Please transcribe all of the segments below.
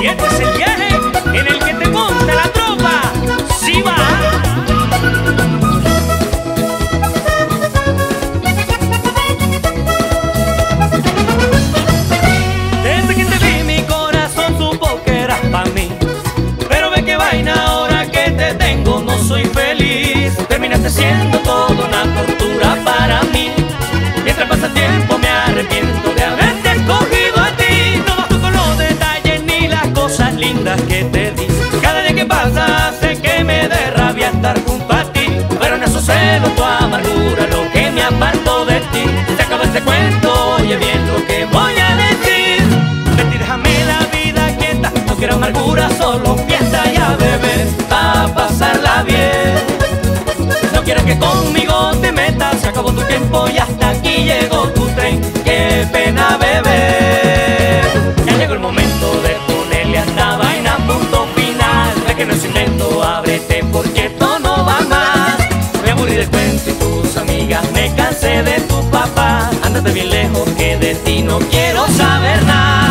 Y este es el viaje en el que te monta la tropa. Si va. Desde que te vi mi corazón supo que eras mí. Pero ve que vaina ahora que te tengo no soy feliz. Terminaste siendo toda una tortura para mí. Mientras pasa el tiempo arrepiento de haberte escogido a ti. No basto con los detalles ni las cosas lindas que te di. Cada día que pasa hace que me dé rabia estar junto a ti. Pero en eso cedo tu amargura, lo que me apartó de ti. Se acaba este cuento, oye bien lo que voy a decir. Vete y déjame la vida quieta, no quiero amargura, solo fiesta y a beber, a pasarla bien. No quiero que conmigo te metas, se acabó tu tiempo y hasta aquí llegó tu tren. Pena beber. Ya llegó el momento de ponerle a esta vaina punto final. Ve que no es intento, ábrete porque esto no va más. Me aburrí del cuento y tus amigas, me cansé de tu papá. Ándate bien lejos que de ti no quiero saber nada.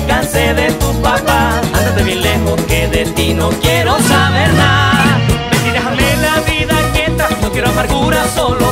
Me cansé de tu papá. Ándate bien lejos que de ti no quiero saber nada. Ven y déjame la vida quieta, no quiero amargura, solo